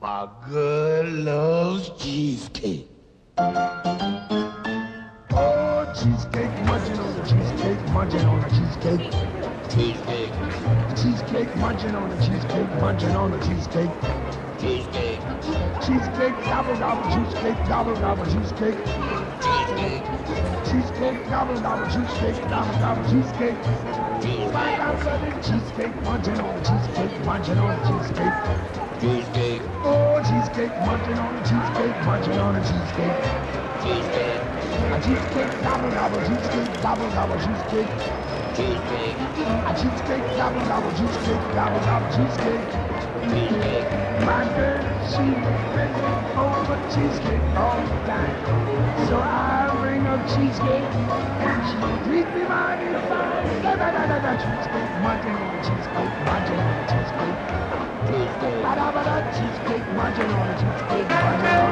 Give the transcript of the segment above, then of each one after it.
My girl loves cheesecake. Oh, cheesecake, munching on the cheesecake, munching on the cheesecake. Cheesecake. Cheesecake, munching on the cheesecake, munching on the cheesecake. Cheesecake. Cheesecake, gobble gobble, cheesecake, gobble gobble, cheesecake. Cheesecake. Cheesecake, gobble gobble, cheesecake, gobble gobble, cheesecake. Cheesecake. Cheesecake, munching on the cheesecake, munching on the cheesecake. Cheesecake. Cheesecake, munching on the cheesecake, munching on the cheesecake. Cheesecake. A cheesecake, gobble gobble, cheesecake, gobble gobble, cheesecake. Cheesecake. A cheesecake, gobble gobble, cheesecake, gobble gobble, cheesecake. Cheesecake. My girl, she been over cheesecake all the time. So I bring her cheesecake, and she treat me mighty fine. Da da da da da, cheesecake, munching on the cheesecake, munching on cheesecake. Cheesecake. Cheesecake, munching on munching on the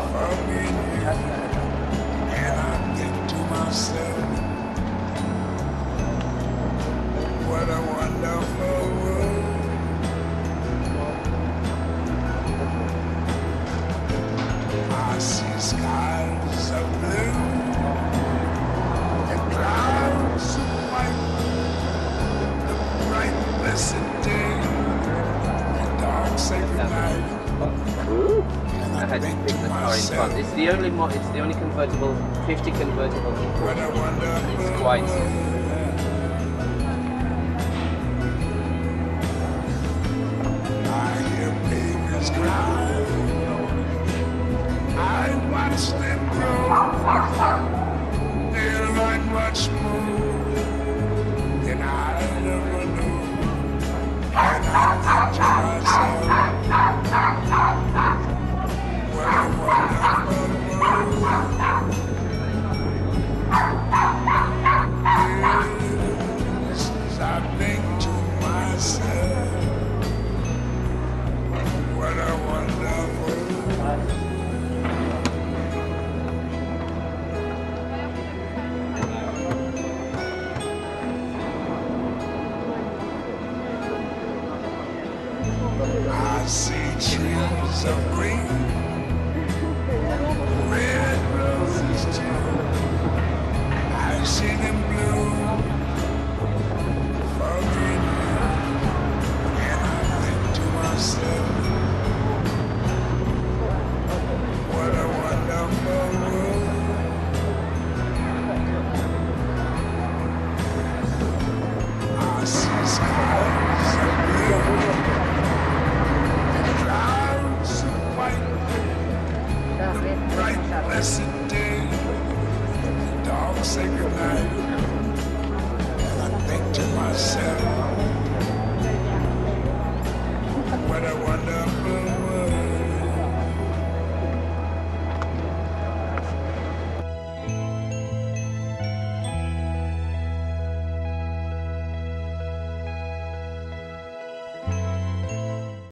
off. And I to myself, what a wonderful world. I see skies of blue and clouds of white, the day, and dark night. I had to pick the car in front. It's the only mo- it's the only convertible, 50 convertible. It's quite. Trees of green,